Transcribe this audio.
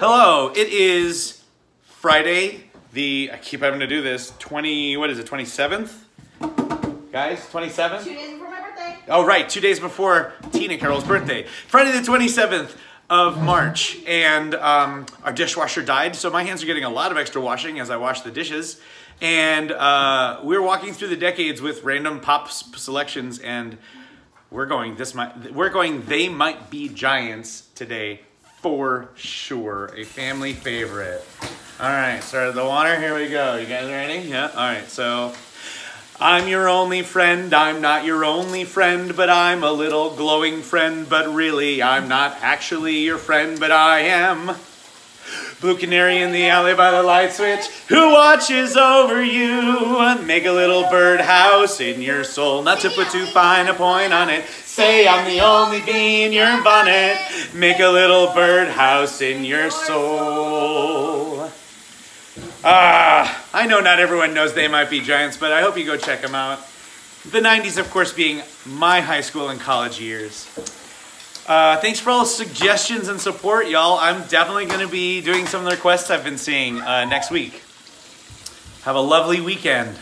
Hello, it is Friday, the, I keep having to do this, 20, what is it, 27th? Guys, 27th? Two days before my birthday. Oh, right, two days before Tina Carroll's birthday. Friday the 27th of March, and um, our dishwasher died, so my hands are getting a lot of extra washing as I wash the dishes. And uh, we're walking through the decades with random pop selections, and we're going this might we're going they might be giants today for sure. A family favorite. All right, start the water. Here we go. You guys ready? Yeah. All right. So. I'm your only friend, I'm not your only friend, but I'm a little glowing friend, but really I'm not actually your friend, but I am. Blue canary in the alley by the light switch, who watches over you? Make a little birdhouse in your soul, not to put too fine a point on it. Say I'm the only bee in your bonnet. Make a little birdhouse in your soul. Ah, I know not everyone knows They Might Be Giants, but I hope you go check them out. The 90s, of course, being my high school and college years. Uh, thanks for all the suggestions and support, y'all. I'm definitely going to be doing some of the requests I've been seeing uh, next week. Have a lovely weekend.